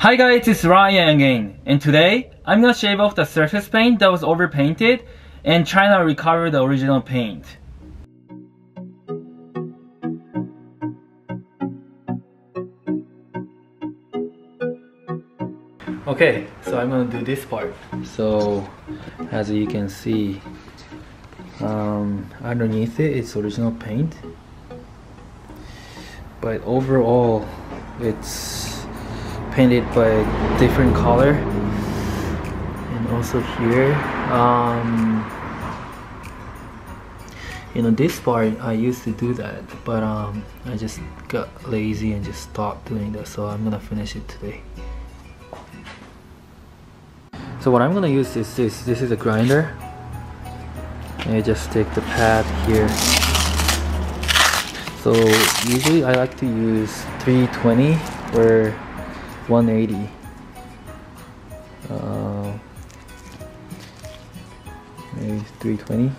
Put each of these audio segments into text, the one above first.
Hi guys, it's Ryan again, and today I'm gonna shave off the surface paint that was overpainted and try to recover the original paint. Okay, so I'm gonna do this part. So, as you can see, um, underneath it, it's original paint. But overall, it's painted by different color. And also here, um, you know, this part, I used to do that, but um, I just got lazy and just stopped doing that. So I'm gonna finish it today. So what I'm gonna use is this. This is a grinder. And I just take the pad here. So usually I like to use 320 or 180. Uh, maybe 320.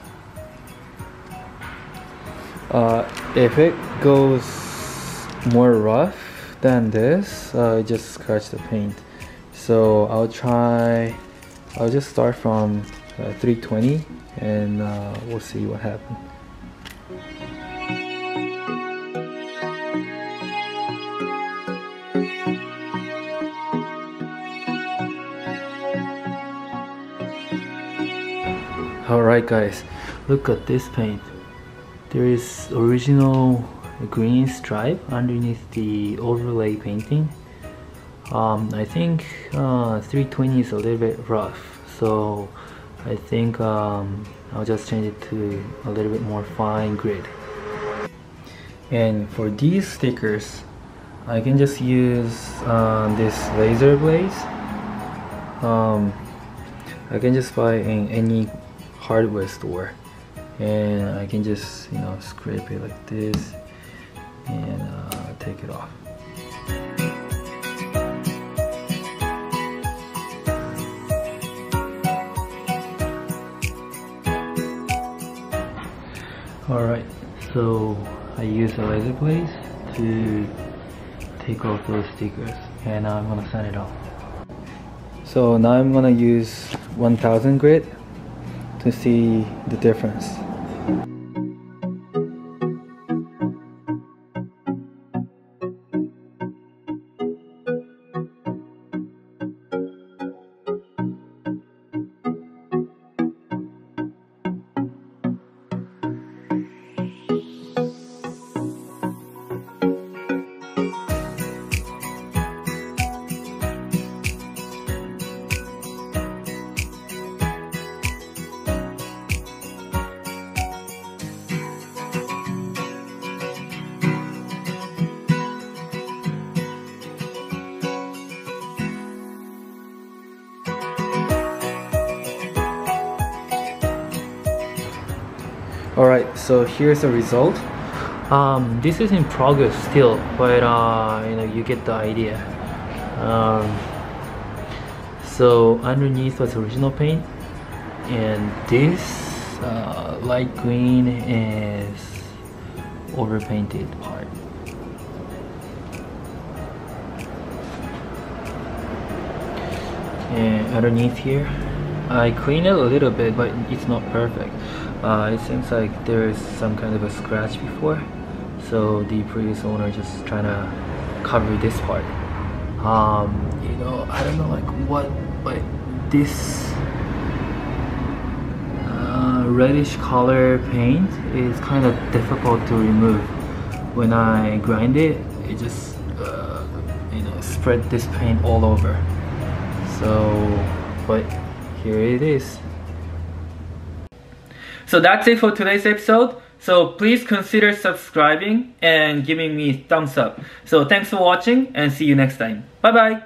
Uh, if it goes more rough than this, uh, just scratch the paint. So I'll try I'll just start from uh, 320 and uh, we'll see what happens. Alright guys, look at this paint. There is original green stripe underneath the overlay painting. Um, I think uh, 320 is a little bit rough so I think um, I'll just change it to a little bit more fine grit and for these stickers I can just use uh, this laser blades um, I can just buy in any hardware store. And I can just you know scrape it like this and uh, take it off. Alright, so I use a laser blade to take off those stickers and I'm gonna sand it off. So now I'm gonna use 1000 grit to see the difference. Alright, so here's the result. Um, this is in progress still, but uh, you know you get the idea. Um, so underneath was original paint, and this uh, light green is overpainted part. And underneath here, I cleaned it a little bit, but it's not perfect. Uh, it seems like there is some kind of a scratch before so the previous owner just trying to cover this part. Um, you know I don't know like what but this uh, reddish color paint is kind of difficult to remove. When I grind it it just uh, you know spread this paint all over. So but here it is so that's it for today's episode. So please consider subscribing and giving me thumbs up. So thanks for watching and see you next time. Bye bye.